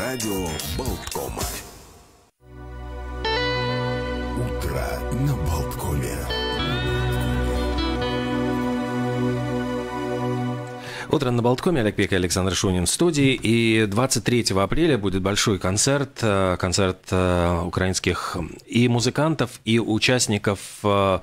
Радио Болткома. Утро на Болткоме. Утро на Болткоме. Олег Пек и Александр Шунин в студии. И 23 апреля будет большой концерт. э, Концерт э, украинских и музыкантов, и участников э,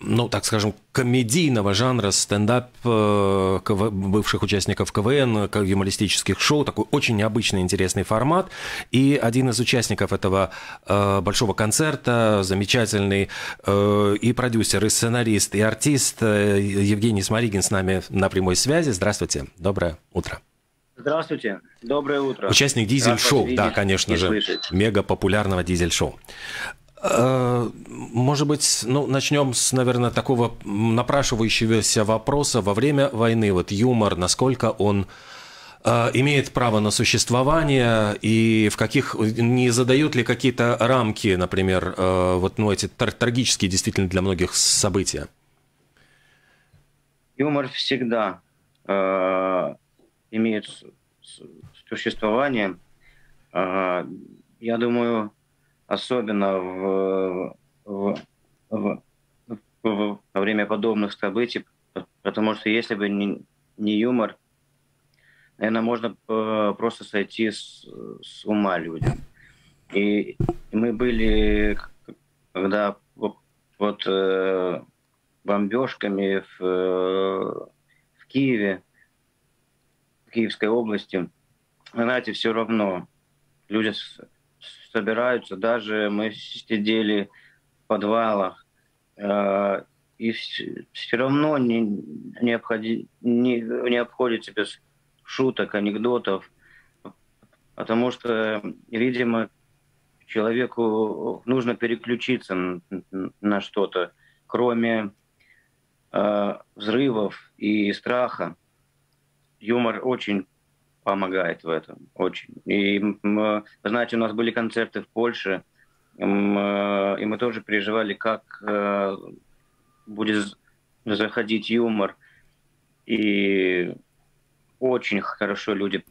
ну, так скажем, комедийного жанра стендап э, бывших участников КВН, юмористических шоу, такой очень необычный, интересный формат. И один из участников этого э, большого концерта, замечательный э, и продюсер, и сценарист, и артист Евгений Сморигин с нами на прямой связи. Здравствуйте, доброе утро. Здравствуйте, доброе утро. Участник дизель-шоу, да, конечно же, мега популярного дизель-шоу. Э, Может быть, ну, начнем с, наверное, такого напрашивающегося вопроса во время войны. Вот юмор, насколько он э, имеет право на существование и в каких не задают ли какие-то рамки, например, э, вот ну эти тр- трагические действительно для многих события. Юмор всегда э, имеет существование. Я думаю, особенно в, в- в- в- во время подобных событий, потому что если бы не, не юмор, наверное, можно просто сойти с, с ума людям. И, мы были, когда вот, э, бомбежками в, в Киеве, в Киевской области, знаете, все равно люди собираются, даже мы сидели в подвалах, э, и все равно не, не, обходи, не, не обходится без шуток, анекдотов, потому что, видимо, человеку нужно переключиться н- н- на что-то, кроме э, взрывов и страха. Юмор очень помогает в этом, очень. И, вы знаете, у нас были концерты в Польше, э, и мы тоже переживали, как э, будет заходить юмор. И очень хорошо люди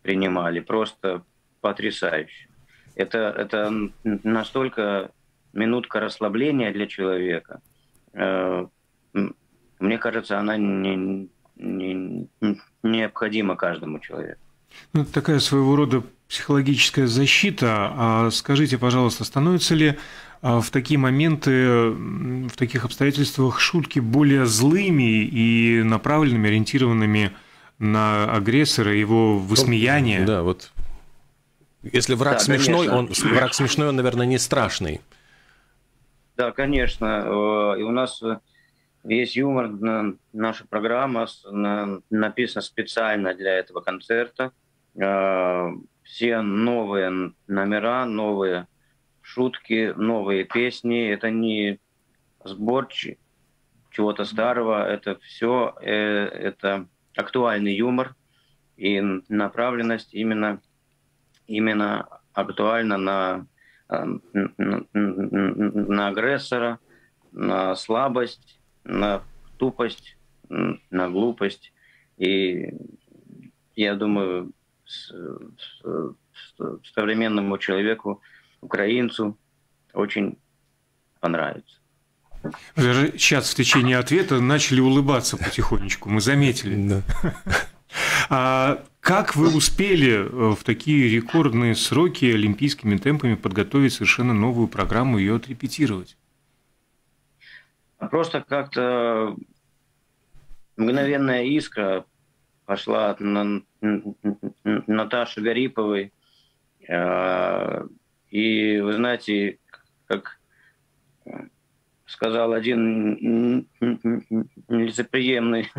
принимали, просто потрясающе. Это, это настолько минутка расслабления для человека. Э, Мне кажется, она не, не- не- необходима каждому человеку. Ну, это такая своего рода психологическая защита. А скажите, пожалуйста, становятся ли а, в такие моменты, в таких обстоятельствах шутки более злыми и направленными, ориентированными на агрессора, его высмеяние? Да, вот. Если враг Да, смешной, конечно. он враг смешной, он, наверное, не страшный. Да, конечно. э, И у нас э, есть юмор, на- наша программа на- написана специально для этого концерта. Э, Все новые номера, новые шутки, новые песни. Это не сбор чего-то старого, это все, это актуальный юмор и направленность именно, именно актуальна на э, н- н- н- на агрессора, на слабость, на тупость, на глупость. И я думаю, с- с- с- современному человеку, украинцу, очень понравится. Вы Даже сейчас в течение ответа начали улыбаться потихонечку, мы заметили. А как вы успели э, в такие рекордные сроки олимпийскими темпами подготовить совершенно новую программу и ее отрепетировать? А Просто как-то мгновенная искра пошла от Наташи Гариповой. Э, И вы знаете, как сказал один нелицеприемный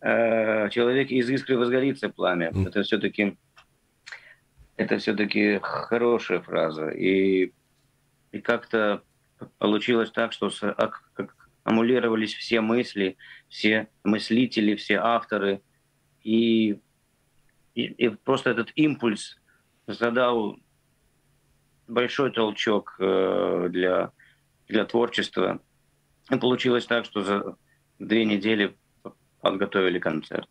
э, человек, из искры возгорится пламя. Это все-таки это все-таки хорошая фраза. И, и как-то получилось так, что с- аккумулировались все мысли, все мыслители, все авторы. И, и, и просто этот импульс задал большой толчок э, для, для творчества. И получилось так, что за две недели подготовили концерт.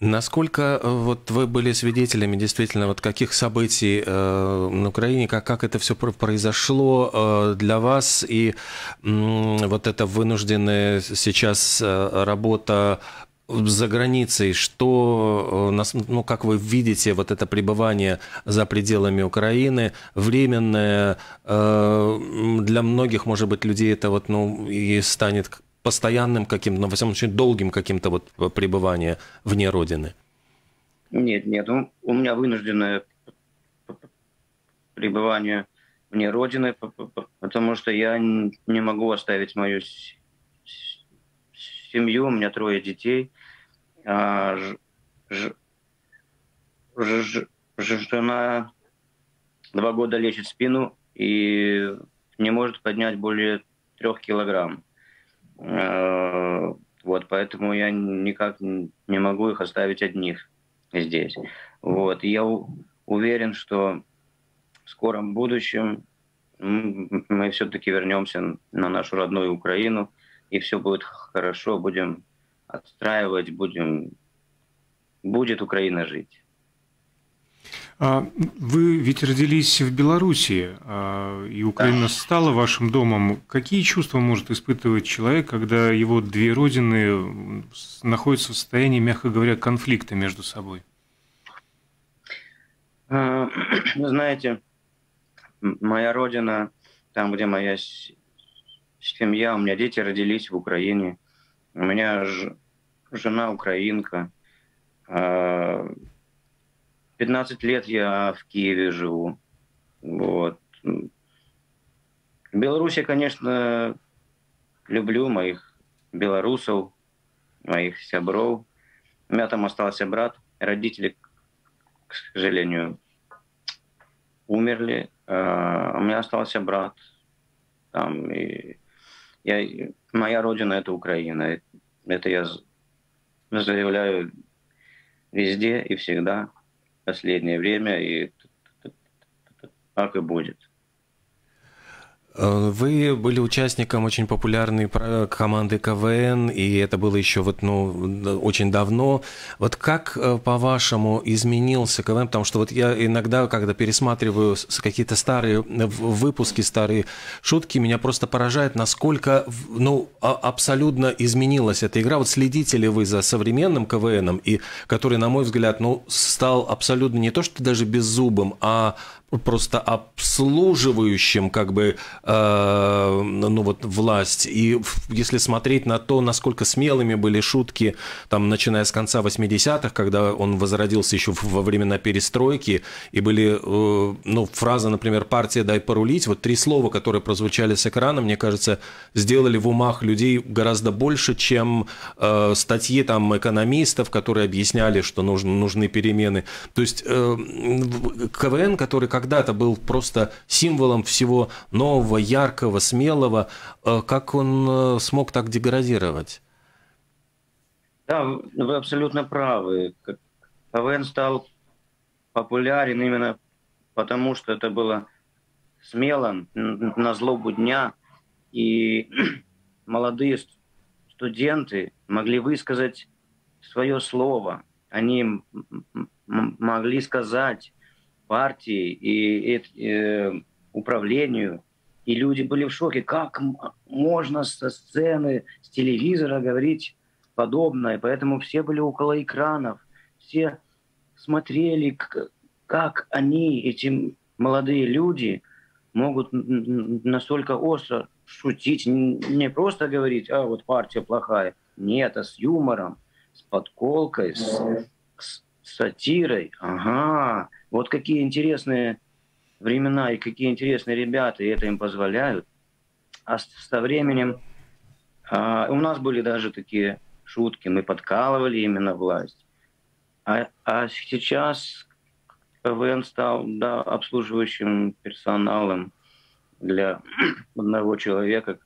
Насколько э, вот вы были свидетелями действительно вот каких событий э, на Украине, как, как это все произошло э, для вас? И э, вот эта вынужденная сейчас э, работа за границей, что, э, ну, как вы видите, вот это пребывание за пределами Украины, временное, для многих, может быть, людей это вот, ну, и станет постоянным каким-то, ну, во всяком случае, долгим каким-то вот пребывание вне Родины? Нет, нет, у меня вынужденное пребывание вне Родины, потому что я не могу оставить мою семью, у меня трое детей, а жена два года лечит спину и не может поднять более трех килограмм. Э, вот, поэтому я никак не могу их оставить одних здесь. Вот, и я уверен, что в скором будущем мы все-таки вернемся на нашу родную Украину, и все будет хорошо, будем отстраивать, будем, будет Украина жить. А, вы ведь родились в Беларуси, а, и Украина да. стала вашим домом. Какие чувства может испытывать человек, когда его две родины находятся в состоянии, мягко говоря, конфликта между собой? А, вы знаете, моя родина, там, где моя семья, у меня дети родились в Украине, у меня жена украинка, 15 лет я в Киеве живу. Вот. В Беларуси, конечно, люблю моих белорусов, моих сябров. У меня там остался брат. Родители, к сожалению, умерли. А у меня остался брат. Там, и я, моя родина – это Украина. Это я заявляю везде и всегда последнее время, и так и будет. Э, вы были участником очень популярной команды КВН, и это было еще вот, ну, очень давно. Вот как, э, по-вашему, изменился КВН? Потому что вот я иногда, когда пересматриваю какие-то старые выпуски, старые шутки, меня просто поражает, насколько, ну, а, абсолютно изменилась эта игра. Вот следите ли вы за современным КВНом, и который, на мой взгляд, ну, стал абсолютно не то, что даже беззубым, а просто обслуживающим как бы э, ну вот власть. И если смотреть на то насколько смелыми были шутки там начиная с конца 80-х когда он возродился еще во времена перестройки и были э, ну фраза например партия дай порулить вот три слова которые прозвучали с экрана мне кажется сделали в умах людей гораздо больше чем э, статьи там экономистов которые объясняли что нужны нужны перемены. То есть э, КВН который когда-то был просто символом всего нового, яркого, смелого. Э, как он э, смог так деградировать? Да, вы абсолютно правы. КВН стал популярен именно потому, что это было смело, на злобу дня, и молодые студенты могли высказать свое слово. Они могли сказать партии и, и э, управлению. И люди были в шоке. Как можно со сцены, с телевизора говорить подобное? Поэтому все были около экранов. Все смотрели, как они, эти молодые люди, могут настолько остро шутить, не просто говорить, а вот партия плохая. Нет, а с юмором, с подколкой, с, с сатирой. Ага, вот какие интересные времена и какие интересные ребята, и это им позволяют. А со временем а, у нас были даже такие шутки, мы подкалывали именно власть. А, а сейчас КВН стал да, обслуживающим персоналом для одного человека,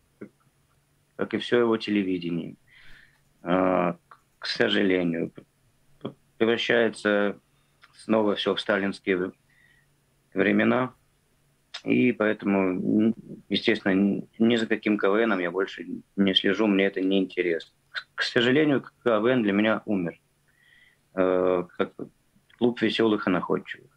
как и все его телевидение. А, к сожалению, превращается снова все в сталинские времена. И поэтому, естественно, ни за каким КВНом я больше не слежу, мне это не интересно. К сожалению, КВН для меня умер. э, как клуб веселых и находчивых.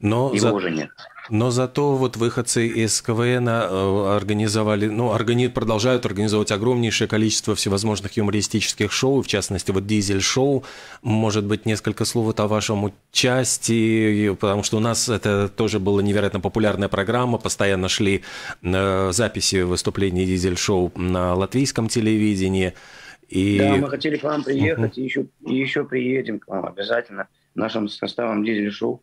Но Его за... уже нет. Но зато вот выходцы из КВН э, организовали, ну, органи... продолжают организовывать огромнейшее количество всевозможных юмористических шоу, в частности, вот «Дизель-шоу». Может быть, несколько слов вот о вашем участии, потому что у нас это тоже была невероятно популярная программа, постоянно шли э, записи выступлений «Дизель-шоу» на латвийском телевидении. И... Да, мы хотели к вам приехать, uh-huh. и, еще, и еще приедем к вам обязательно нашим составом «Дизель-шоу».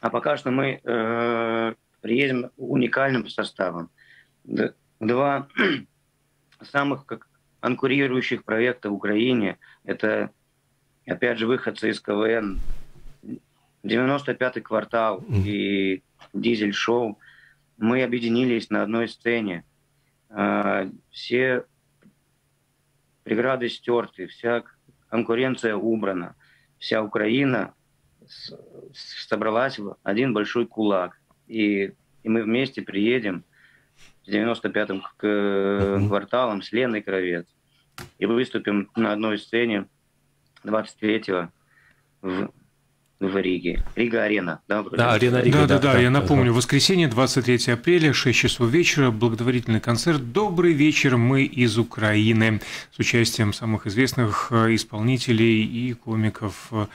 А пока что мы э, приедем уникальным составом. Два самых как, конкурирующих проекта в Украине – это, опять же, выходцы из КВН, 95-й квартал и дизель-шоу. Мы объединились на одной сцене. Э, все преграды стерты, вся конкуренция убрана. Вся Украина собралась в один большой кулак. И, и мы вместе приедем с 95-м к, к кварталам с Леной Кровец и выступим на одной сцене 23-го в в Риге. Рига-арена, да? Вроде? Да, арена Рига. Да, да, да, да, я напомню, воскресенье, 23 апреля, 6 часов вечера, благотворительный концерт «Добрый вечер, мы из Украины» с участием самых известных э, исполнителей и комиков э,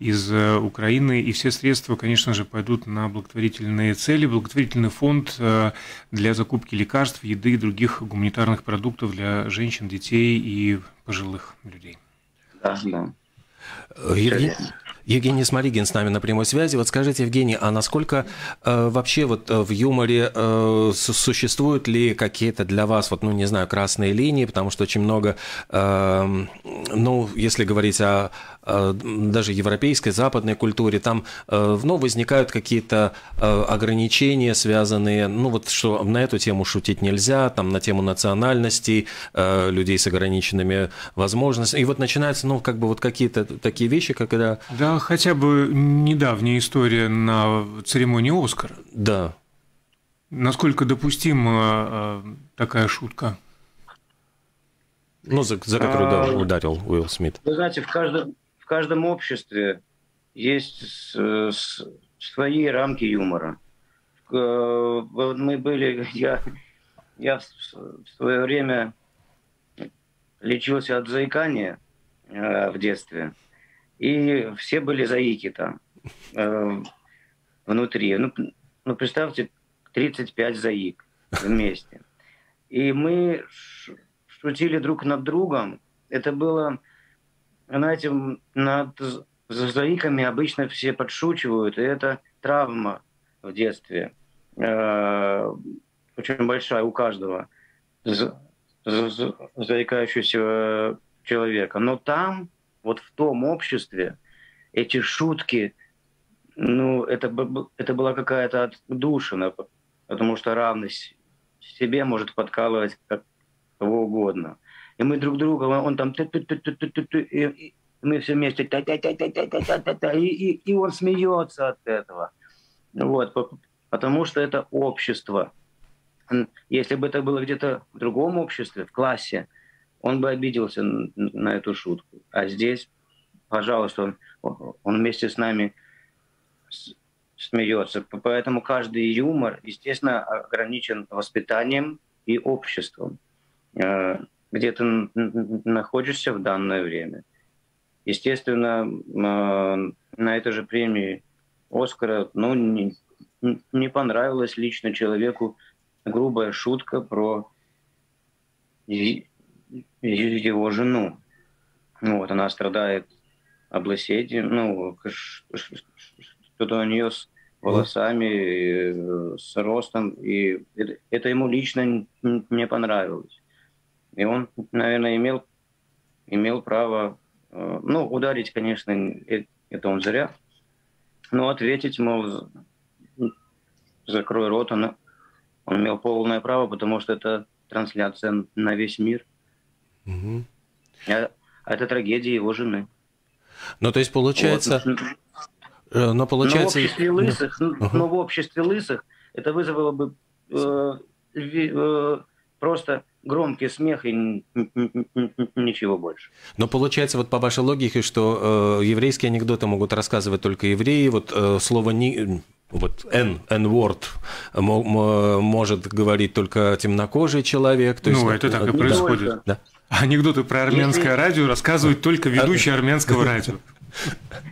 из э, Украины. И все средства, конечно же, пойдут на благотворительные цели, благотворительный фонд для закупки лекарств, еды и других гуманитарных продуктов для женщин, детей и пожилых людей. Да, да. Евгений, Евгений Смолигин с нами на прямой связи. Вот скажите, Евгений, а насколько э, вообще вот э, в юморе э, существуют ли какие-то для вас, вот, ну, не знаю, красные линии, потому что очень много, э, ну, если говорить о, о даже европейской, западной культуре, там, э, ну, возникают какие-то э, ограничения, связанные, ну, вот, что на эту тему шутить нельзя, там, на тему национальностей, э, людей с ограниченными возможностями, и вот начинаются, ну, как бы вот какие-то такие вещи, когда... Да, хотя бы недавняя история на церемонии Оскара. Да. Насколько допустима э, такая шутка? Ну, за, за которую а, да, ударил Уилл Смит. Вы знаете, в каждом, каждом обществе есть свои рамки юмора. Мы были, я, я в свое время лечился от заикания э, в детстве и все были заики там э, внутри. Ну, ну, представьте, 35 заик вместе. И мы шутили друг над другом. Это было, знаете, над заиками обычно все подшучивают, и это травма в детстве. Э, очень большая у каждого заикающегося человека. Но там вот в том обществе эти шутки, ну, это, это была какая-то отдушина, потому что равность себе может подкалывать как кого угодно. И мы друг друга, он там, и мы все вместе, и, и он смеется от этого. Вот, потому что это общество. Если бы это было где-то в другом обществе, в классе, он бы обиделся на эту шутку. А здесь, пожалуйста, он, он вместе с нами смеется. Поэтому каждый юмор, естественно, ограничен воспитанием и обществом, э, где ты находишься в данное время. Естественно, э, на этой же премии Оскара ну, не, не понравилась лично человеку грубая шутка про его жену. Ну, вот, она страдает облысением, ну, что-то у нее с волосами, с ростом, и это ему лично не понравилось. И он, наверное, имел, имел право, э, ну, ударить, конечно, э, это он зря, но ответить, мол, закрой рот, он, он имел полное право, потому что это трансляция на весь мир. Угу. А, это трагедия его жены. Ну, то есть получается... Вот. Э, но получается... Но в обществе лысых, uh но в обществе лысых это вызвало бы э, э, просто громкий смех и ничего больше. Но получается, вот по вашей логике, что э, еврейские анекдоты могут рассказывать только евреи, вот э, слово не вот N, N-word может говорить только темнокожий человек. То ну, есть, это так и происходит. Да. Анекдоты про армянское Если... радио рассказывают только ведущий армянского радио.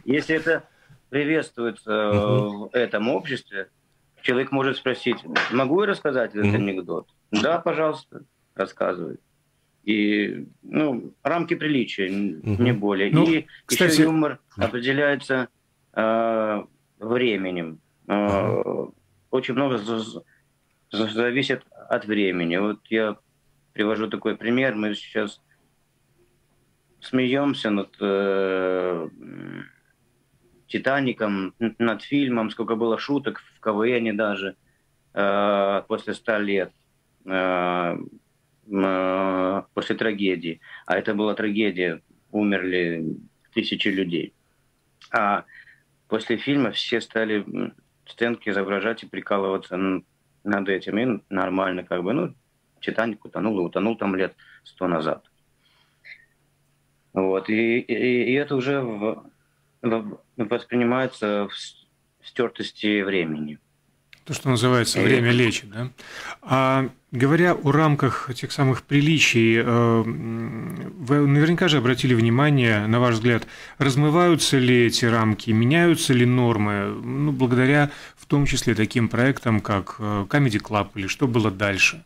Если это приветствуется в этом обществе, человек может спросить, могу я рассказать этот анекдот? Да, пожалуйста, рассказывай. И, ну, рамки приличия, не более. Ну, И кстати... еще юмор определяется э, временем. Э, очень много зависит от времени. Вот я привожу такой пример. Мы сейчас смеемся над э, Титаником, над фильмом, сколько было шуток в КВН даже э, после ста лет, э, э, после трагедии. А это была трагедия, умерли тысячи людей. А после фильма все стали стенки изображать и прикалываться над этим. И нормально как бы. Ну, Титаник утонул утонул там лет сто назад. Вот. И, и, и это уже в, воспринимается в стертости времени. То, что называется «время лечит», да? А говоря о рамках этих самых приличий, э, вы наверняка же обратили внимание, на ваш взгляд, размываются ли эти рамки, меняются ли нормы, ну, благодаря в том числе таким проектам, как э, Comedy Club или что было дальше?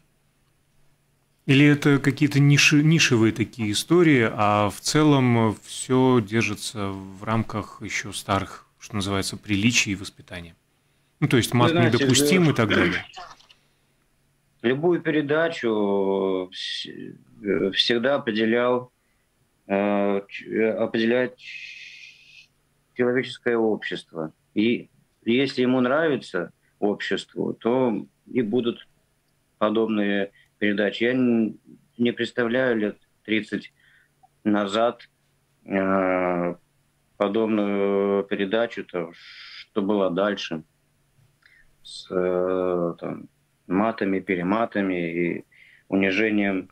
Или это какие-то ниши, нишевые такие истории, а в целом все держится в рамках еще старых, что называется, приличий и воспитания? Ну, то есть мат знаете, недопустим и так далее. Любую передачу всегда определял, э, определяет человеческое общество. И если ему нравится обществу, то и будут подобные передач. Я не представляю лет 30 назад э, подобную передачу, то, что было дальше с э, там, матами, перематами и унижением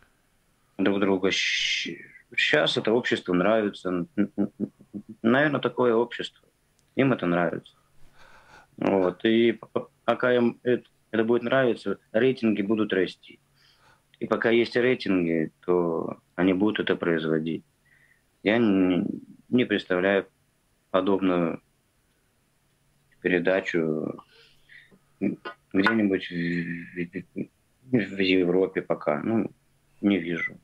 друг друга. Сейчас это общество нравится. Наверное, такое общество. Им это нравится. Вот. И пока им это, это будет нравиться, рейтинги будут расти. И пока есть рейтинги, то они будут это производить. Я не, не представляю подобную передачу где-нибудь в, в, в Европе пока. Ну, не вижу.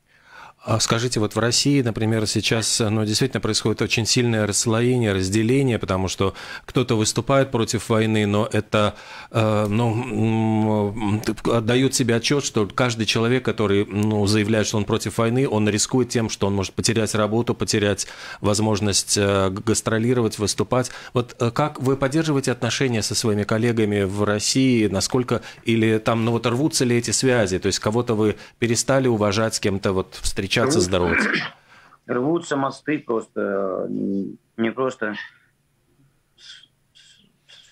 А скажите, вот в России, например, сейчас ну, действительно происходит очень сильное расслоение, разделение, потому что кто-то выступает против войны, но это э, ну, отдают себе отчет, что каждый человек, который ну, заявляет, что он против войны, он рискует тем, что он может потерять работу, потерять возможность э, гастролировать, выступать. Вот э, как вы поддерживаете отношения со своими коллегами в России? Насколько или там, ну вот рвутся ли эти связи? То есть кого-то вы перестали уважать, с кем-то вот встречаться? Общаться, здороваться? Рвутся мосты просто, не просто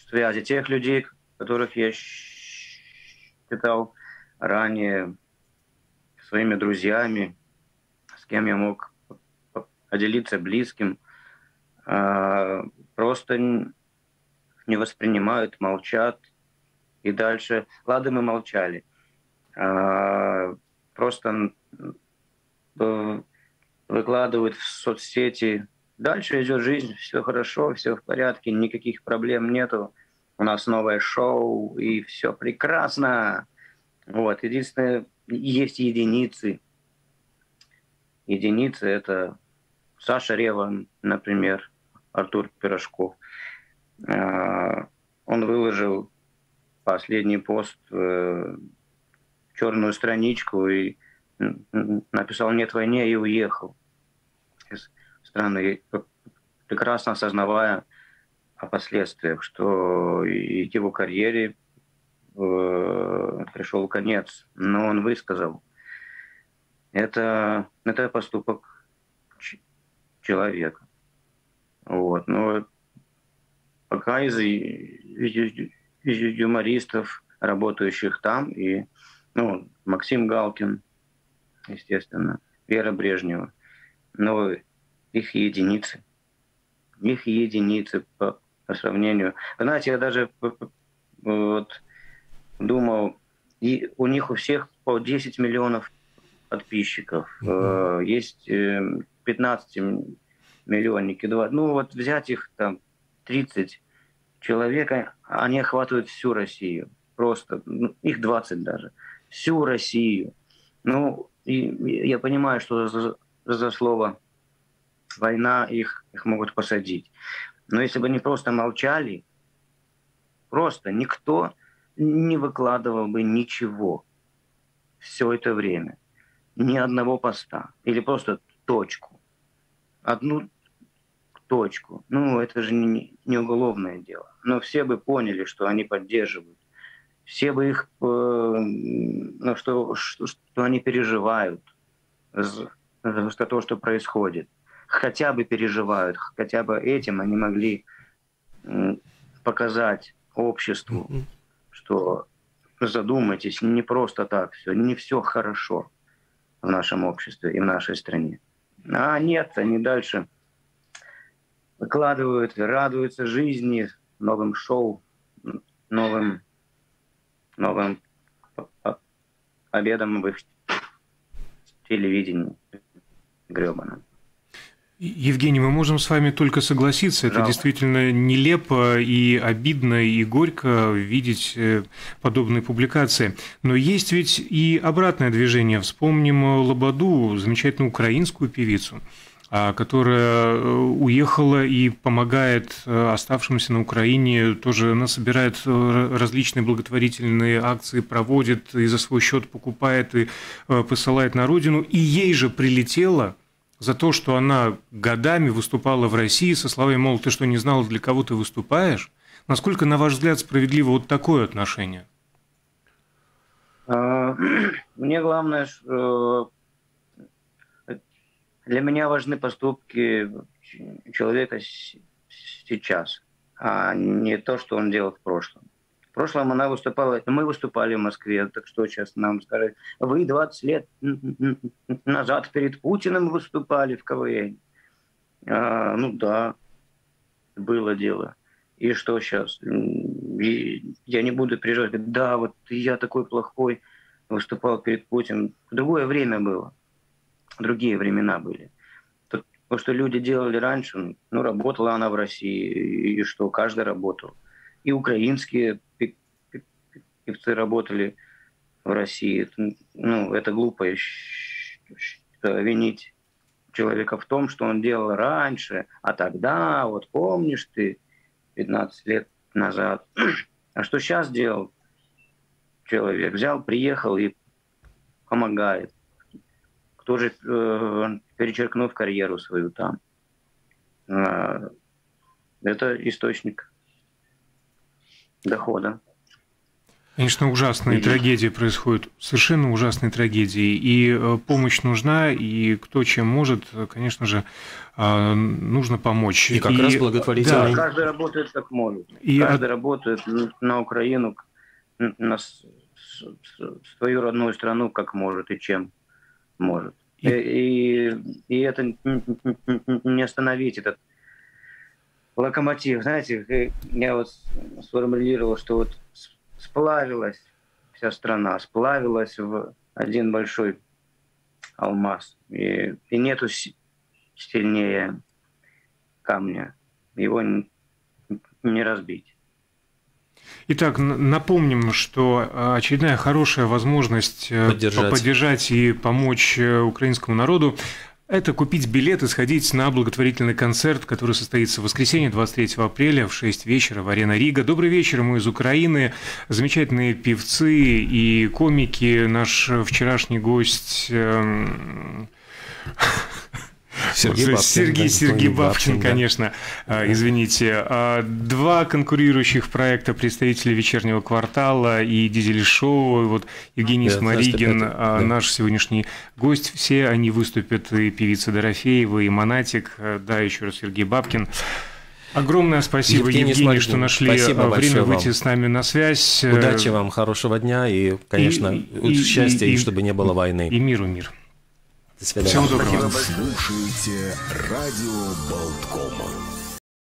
связи тех людей, которых я считал ранее своими друзьями, с кем я мог поделиться близким, а, просто не воспринимают, молчат. И дальше, ладно, мы молчали. А, просто Э, выкладывают в соцсети. Дальше идет жизнь, все хорошо, все в порядке, никаких проблем нету. У нас новое шоу, и все прекрасно. Вот. Единственное, есть единицы. Единицы — это Саша Рева, например, Артур Пирожков. Э, он выложил последний пост в черную страничку и написал «нет войне» и уехал из страны, прекрасно осознавая о последствиях, что его карьере э, пришел конец. Но он высказал, это, это поступок человека. Вот. Но пока из, из, из юмористов, работающих там, и ну, Максим Галкин – естественно, Вера Брежнева. Но их единицы. Их единицы по, по сравнению. знаете, я даже вот, думал, и у них у всех по 10 миллионов подписчиков. Mm-hmm. Есть 15 э, миллионники. Ну вот взять их там 30 человек, они охватывают всю Россию. Просто, ну, их 20 даже. Всю Россию. Ну, и я понимаю, что за, за слово война их, их могут посадить. Но если бы они просто молчали, просто никто не выкладывал бы ничего все это время. Ни одного поста. Или просто точку. Одну точку. Ну, это же не, не уголовное дело. Но все бы поняли, что они поддерживают. Все бы их, э, ну, что, что, что они переживают за, за то, что происходит. Хотя бы переживают, хотя бы этим они могли показать обществу, что задумайтесь, не просто так все, не все хорошо в нашем обществе и в нашей стране. А нет, они дальше выкладывают, радуются жизни, новым шоу, новым, новым победам в их телевидении гребаном. Евгений, мы можем с вами только согласиться. Это Жалко. действительно нелепо и обидно и горько видеть э, подобные публикации. Но есть ведь и обратное движение. Вспомним Лободу, замечательную украинскую певицу которая э, уехала и помогает э, оставшимся на Украине, тоже она собирает различные благотворительные акции, проводит и за свой счет покупает и посылает на родину. И ей же прилетело за то, что она годами выступала в России со словами, мол, ты что, не знала, для кого ты выступаешь? Насколько, на ваш взгляд, справедливо вот такое отношение? А, мне главное, для меня важны поступки человека сейчас, а не то, что он делал в прошлом. В прошлом она выступала, мы выступали в Москве, так что сейчас нам скажут, вы 20 лет назад перед Путиным выступали в КВН. А, ну да, было дело. И что сейчас? И я не буду переживать, да, вот я такой плохой, выступал перед Путиным. Другое время было, другие времена были. То, что люди делали раньше, ну, работала она в России, и что, каждый работал. И украинские певцы работали в России. Ну, это глупо винить человека в том, что он делал раньше, а тогда, вот помнишь ты, 15 лет назад. А что сейчас делал человек? Взял, приехал и помогает. Кто же, э, перечеркнув карьеру свою там. Э, это источник дохода. Конечно, ужасные трагедии происходят, совершенно ужасные трагедии. И э, помощь нужна, и кто чем может, конечно же, э, нужно помочь. И как и, раз благотворительный... Да, каждый работает как может. И каждый от... работает на Украину, на свою родную страну как может и чем может. И, и, и это не остановить этот локомотив. Знаете, я вот сформулировал, что вот сплавилась вся страна, сплавилась в один большой алмаз. И, и нету сильнее камня. Его не разбить. Итак, напомним, что э, очередная хорошая возможность э, поддержать, поддержать и помочь э, украинскому народу это купить билет и сходить на благотворительный концерт, который состоится в воскресенье 23 апреля в 6 вечера в Арена Рига. Добрый вечер, мы из Украины. Замечательные певцы и комики. Наш вчерашний гость... Сергей Бабкин. Сергей, Сергей Бабкин, Бабкин, конечно, да. извините. А, два конкурирующих проекта представителей «Вечернего квартала» и «Дизель-шоу». Вот Евгений да, Сморигин, а, да. наш сегодняшний гость. Все они выступят, и певица Дорофеева, и Монатик. Да, еще раз Сергей Бабкин. Огромное спасибо, Евгений, Евгений что нашли спасибо время выйти вам. с нами на связь. Удачи вам, хорошего дня и, конечно, и, счастья, и, и чтобы не было войны. И миру мир. До свидания. Всего доброго. Вы слушаете радио Болткома.